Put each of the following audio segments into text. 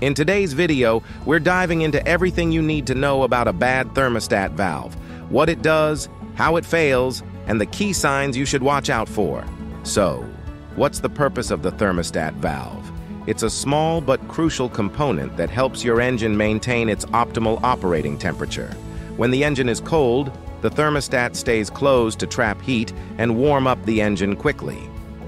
In today's video, we're diving into everything you need to know about a bad thermostat valve, what it does, how it fails, and the key signs you should watch out for. So, what's the purpose of the thermostat valve? It's a small but crucial component that helps your engine maintain its optimal operating temperature. When the engine is cold, the thermostat stays closed to trap heat and warm up the engine quickly.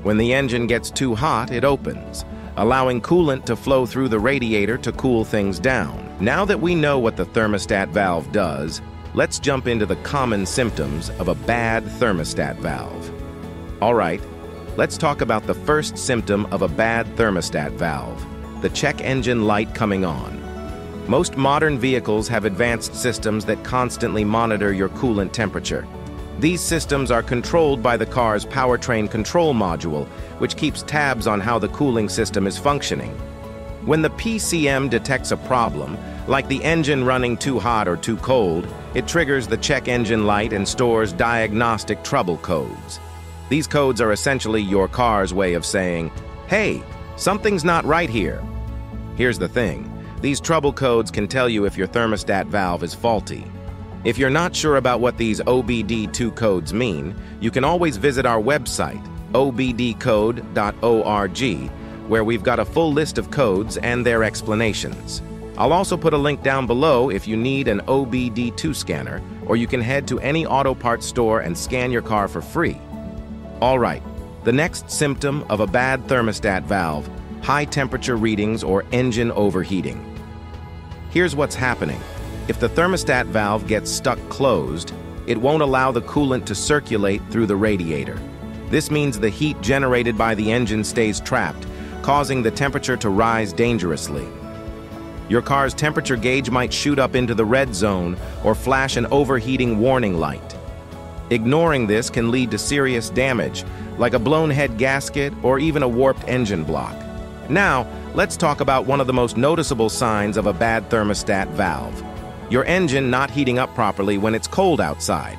When the engine gets too hot, it opens, allowing coolant to flow through the radiator to cool things down. Now that we know what the thermostat valve does, let's jump into the common symptoms of a bad thermostat valve. All right, let's talk about the first symptom of a bad thermostat valve, the check engine light coming on. Most modern vehicles have advanced systems that constantly monitor your coolant temperature. These systems are controlled by the car's powertrain control module, which keeps tabs on how the cooling system is functioning. When the PCM detects a problem, like the engine running too hot or too cold, it triggers the check engine light and stores diagnostic trouble codes. These codes are essentially your car's way of saying, hey, something's not right here. Here's the thing. These trouble codes can tell you if your thermostat valve is faulty. If you're not sure about what these OBD2 codes mean, you can always visit our website, obdcode.org, where we've got a full list of codes and their explanations. I'll also put a link down below if you need an OBD2 scanner, or you can head to any auto parts store and scan your car for free. All right, the next symptom of a bad thermostat valve, high temperature readings or engine overheating. Here's what's happening. If the thermostat valve gets stuck closed, it won't allow the coolant to circulate through the radiator. This means the heat generated by the engine stays trapped, causing the temperature to rise dangerously. Your car's temperature gauge might shoot up into the red zone or flash an overheating warning light. Ignoring this can lead to serious damage, like a blown head gasket or even a warped engine block. Now, let's talk about one of the most noticeable signs of a bad thermostat valve. Your engine not heating up properly when it's cold outside.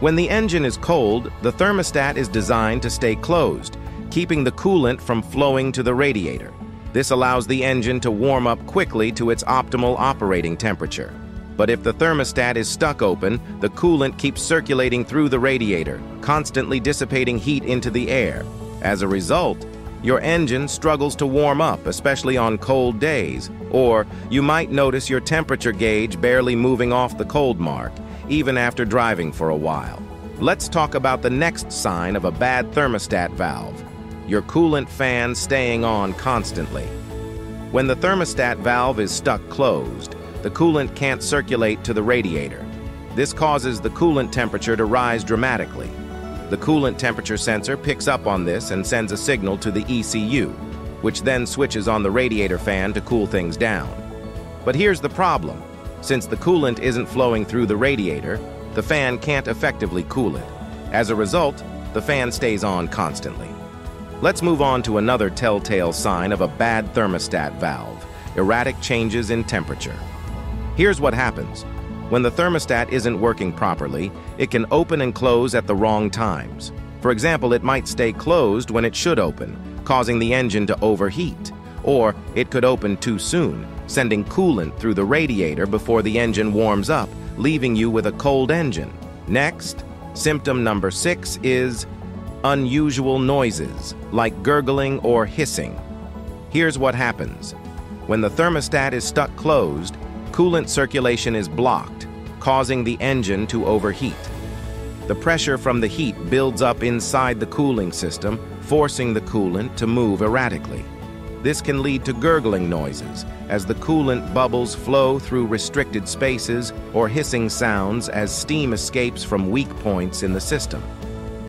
When the engine is cold, the thermostat is designed to stay closed, keeping the coolant from flowing to the radiator. This allows the engine to warm up quickly to its optimal operating temperature. But if the thermostat is stuck open, the coolant keeps circulating through the radiator, constantly dissipating heat into the air. As a result, your engine struggles to warm up, especially on cold days, or you might notice your temperature gauge barely moving off the cold mark, even after driving for a while. Let's talk about the next sign of a bad thermostat valve, your coolant fan staying on constantly. When the thermostat valve is stuck closed, the coolant can't circulate to the radiator. This causes the coolant temperature to rise dramatically. The coolant temperature sensor picks up on this and sends a signal to the ECU, which then switches on the radiator fan to cool things down. But here's the problem. Since the coolant isn't flowing through the radiator, the fan can't effectively cool it. As a result, the fan stays on constantly. Let's move on to another telltale sign of a bad thermostat valve, erratic changes in temperature. Here's what happens. When the thermostat isn't working properly, it can open and close at the wrong times. For example, it might stay closed when it should open, causing the engine to overheat. Or it could open too soon, sending coolant through the radiator before the engine warms up, leaving you with a cold engine. Next, symptom number six is unusual noises, like gurgling or hissing. Here's what happens. When the thermostat is stuck closed, coolant circulation is blocked, causing the engine to overheat. The pressure from the heat builds up inside the cooling system, forcing the coolant to move erratically. This can lead to gurgling noises as the coolant bubbles flow through restricted spaces or hissing sounds as steam escapes from weak points in the system.